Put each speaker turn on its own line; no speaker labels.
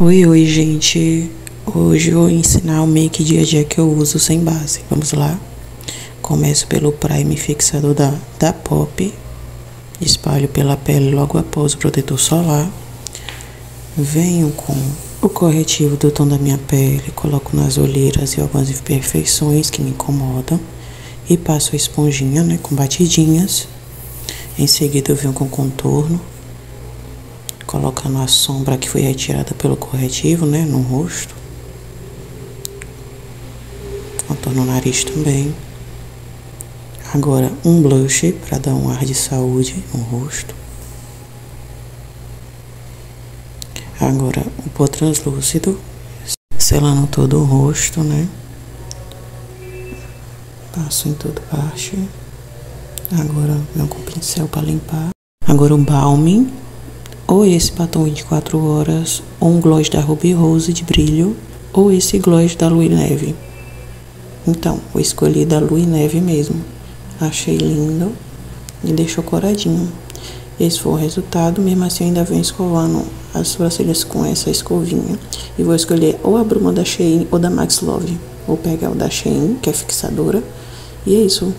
Oi, oi, gente. Hoje vou ensinar o make dia a dia que eu uso sem base. Vamos lá? Começo pelo prime fixador da, da Pop. Espalho pela pele logo após o protetor solar. Venho com o corretivo do tom da minha pele, coloco nas olheiras e algumas imperfeições que me incomodam. E passo a esponjinha, né, com batidinhas. Em seguida eu venho com contorno colocando a sombra que foi retirada pelo corretivo, né, no rosto. Contorno o nariz também. Agora um blush para dar um ar de saúde no rosto. Agora o pó translúcido, selando todo o rosto, né? Passo em toda parte. Agora meu com pincel para limpar. Agora o balme ou esse batom 24 horas, ou um gloss da Ruby Rose de brilho, ou esse gloss da Louis Neve. Então, eu escolhi da Louis Neve mesmo. Achei lindo e deixou coradinho. Esse foi o resultado, mesmo assim eu ainda venho escovando as sobrancelhas com essa escovinha. E vou escolher ou a bruma da Shein ou da Max Love. Vou pegar o da Shein, que é fixadora. E é isso.